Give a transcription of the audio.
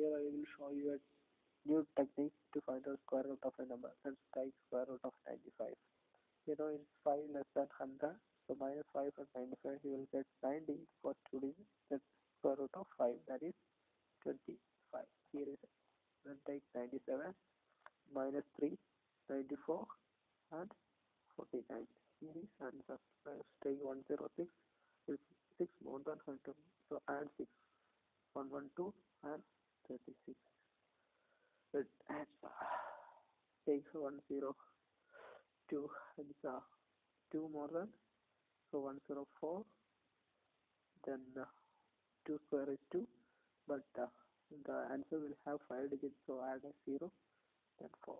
here I will show you a new technique to find out square root of a number. Let's take square root of 95. You know it's 5 less than 100. So minus 5 from 95 you will get 90 for 2 digits. That's square root of 5 that is 25. Here is it. Then take 97 minus 3 94 and 49. Here is answer. Let's take 106 is 6 more than 100. So add 6. 112 and 36. Let add take 102 it's uh, 2 more than so 104 then uh, 2 square is 2 but uh, the answer will have 5 digits so add a 0 then 4